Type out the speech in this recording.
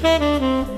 Música